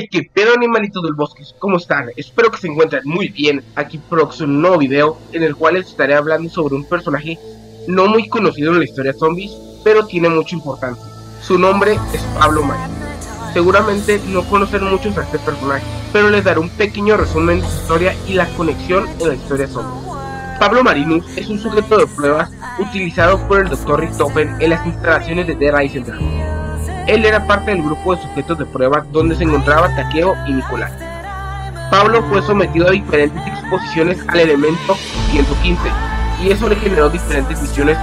Hey, qué pedo animalitos del bosque, ¿cómo están? Espero que se encuentren muy bien. Aquí próximo un nuevo video en el cual les estaré hablando sobre un personaje no muy conocido en la historia zombies, pero tiene mucha importancia. Su nombre es Pablo Marín. Seguramente no conocen muchos a este personaje, pero les daré un pequeño resumen de su historia y la conexión en la historia zombie. Pablo Marinus es un sujeto de pruebas utilizado por el Dr. Richthofen en las instalaciones de Dead Rising él era parte del grupo de sujetos de prueba donde se encontraba Taqueo y Nicolás. Pablo fue sometido a diferentes exposiciones al elemento 115 y eso le generó diferentes visiones.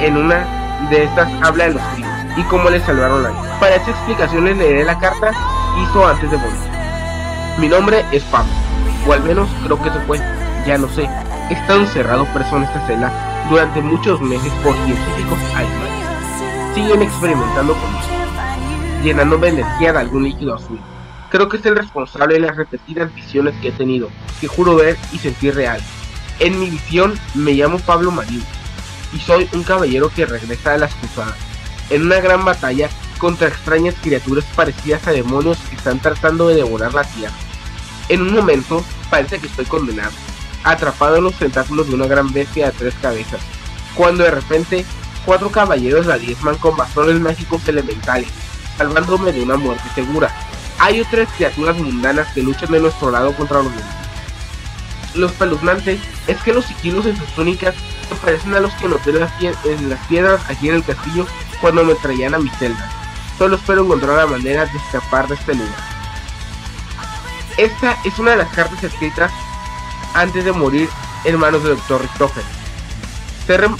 En una de estas habla de los crímenes y cómo le salvaron la vida. Para esta explicación les leeré la carta hizo antes de morir. Mi nombre es Pablo, o al menos creo que se fue, ya no sé. He estado encerrado preso en esta celda durante muchos meses por científicos alemanes. Siguen experimentando conmigo llenándome de energía de algún líquido azul. Creo que es el responsable de las repetidas visiones que he tenido, que juro ver y sentir real. En mi visión me llamo Pablo Marín y soy un caballero que regresa a las cruzadas, en una gran batalla contra extrañas criaturas parecidas a demonios que están tratando de devorar la tierra. En un momento parece que estoy condenado, atrapado en los tentáculos de una gran bestia de tres cabezas, cuando de repente cuatro caballeros la diezman con bastones mágicos elementales salvándome de una muerte segura. Hay otras criaturas mundanas que luchan de nuestro lado contra los demonios. Los peluznantes es que los sigilos en sus túnicas se parecen a los que noté en las piedras aquí en el castillo cuando me traían a mi celda. Solo espero encontrar la manera de escapar de este lugar. Esta es una de las cartas escritas antes de morir en manos del Dr. Richtofen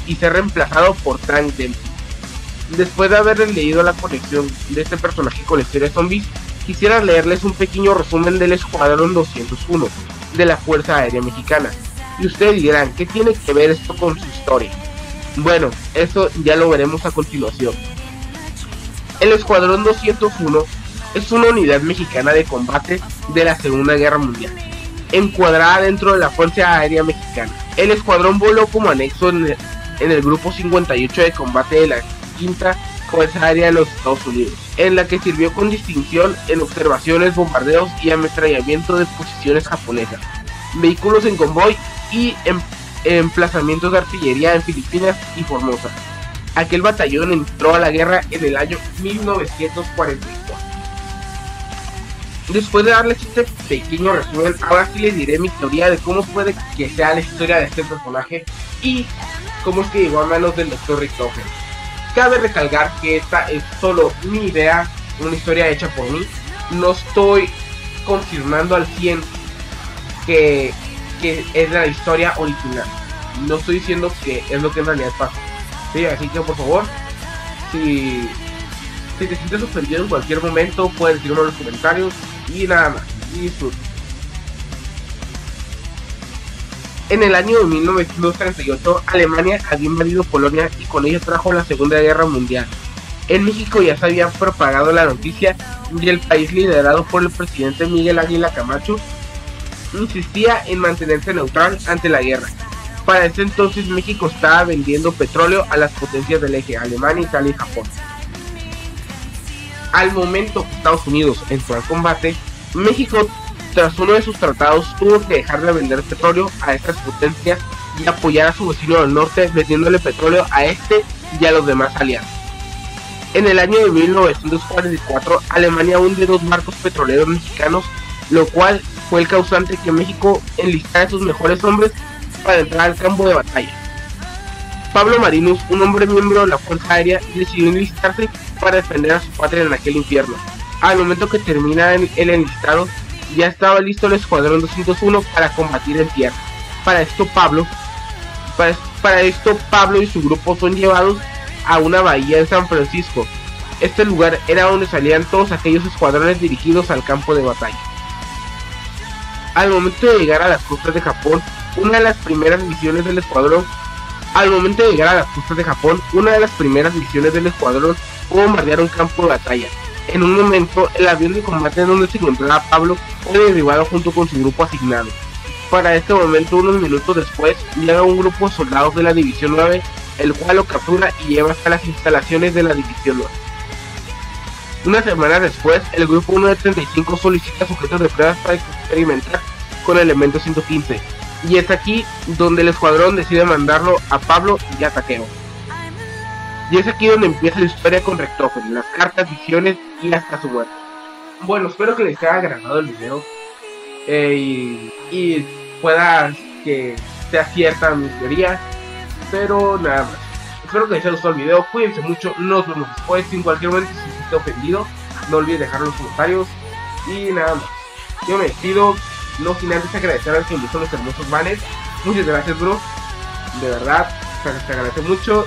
y ser reemplazado por Trank Dempsey. Después de haberles leído la conexión de este personaje con la historia de zombies, quisiera leerles un pequeño resumen del Escuadrón 201 de la Fuerza Aérea Mexicana. Y ustedes dirán, ¿qué tiene que ver esto con su historia? Bueno, eso ya lo veremos a continuación. El Escuadrón 201 es una unidad mexicana de combate de la Segunda Guerra Mundial, encuadrada dentro de la Fuerza Aérea Mexicana. El escuadrón voló como anexo en el, en el Grupo 58 de combate de la quinta Aérea de los Estados Unidos, en la que sirvió con distinción en observaciones, bombardeos y ametrallamiento de posiciones japonesas, vehículos en convoy y em, emplazamientos de artillería en Filipinas y Formosa. Aquel batallón entró a la guerra en el año 1944. Después de darles este pequeño resumen, ahora sí les diré mi teoría de cómo puede que sea la historia de este personaje y cómo es que llegó a manos del Dr. Richtofen. Cabe recalcar que esta es solo mi idea, una historia hecha por mí. No estoy confirmando al 100 que, es la historia original. No estoy diciendo que es lo que en realidad pasa. Así que por favor, si, si te sientes ofendido en cualquier momento, puedes decirlo en los comentarios y nada más. Disfruta. En el año de 1938, Alemania había invadido Polonia y con ello trajo la Segunda Guerra Mundial. En México ya se había propagado la noticia y el país liderado por el presidente Miguel Águila Camacho insistía en mantenerse neutral ante la guerra. Para ese entonces México estaba vendiendo petróleo a las potencias del eje Alemania, Italia y Japón. Al momento Estados Unidos entró al combate, México tras uno de sus tratados tuvo que dejar de vender petróleo a estas potencias y apoyar a su vecino del norte vendiéndole petróleo a este y a los demás aliados. En el año de 1944 Alemania hunde dos barcos petroleros mexicanos, lo cual fue el causante que México enlistara a sus mejores hombres para entrar al campo de batalla. Pablo Marinus, un hombre miembro de la Fuerza Aérea, decidió enlistarse para defender a su patria en aquel infierno. Al momento que termina el enlistado, ya estaba listo el Escuadrón 201 para combatir en tierra. Para esto Pablo, para, esto Pablo y su grupo son llevados a una bahía en San Francisco. Este lugar era donde salían todos aquellos escuadrones dirigidos al campo de batalla. Al momento de llegar a las costas de Japón, una de las primeras misiones del escuadrón al momento de llegar a las costas de Japón, una de las primeras misiones del escuadrón fue bombardear un campo de batalla. En un momento, el avión de combate donde se encontraba Pablo fue derribado junto con su grupo asignado. Para este momento, unos minutos después, llega un grupo de soldados de la División 9, el cual lo captura y lleva hasta las instalaciones de la División 9. Una semana después, el grupo 1 de 35 solicita sujetos de pruebas para experimentar con el elemento 115. Y es aquí donde el escuadrón decide mandarlo a Pablo y a Takeo. Y es aquí donde empieza la historia con Rectofen, las cartas, visiones y hasta su muerte. Bueno, espero que les haya agradado el video eh, y, y pueda que sea cierta mi teoría. Pero nada más. Espero que les haya gustado el video. Cuídense mucho. Nos vemos después. Si en cualquier momento se siente ofendido, no olviden dejar los comentarios. Y nada más. Yo me despido. No sin antes agradecer a quien hizo los hermosos banners. Muchas gracias, bro. De verdad, te, te agradece mucho.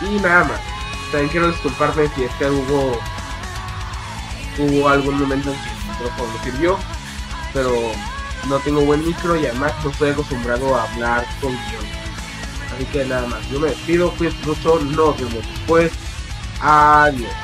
Y nada más. También quiero disculparme si es que hubo hubo algún momento en que el micrófono no sirvió, pero no tengo buen micro y además no estoy acostumbrado a hablar con guion. Así que nada más, yo me despido, cuídense mucho, nos vemos después, adiós.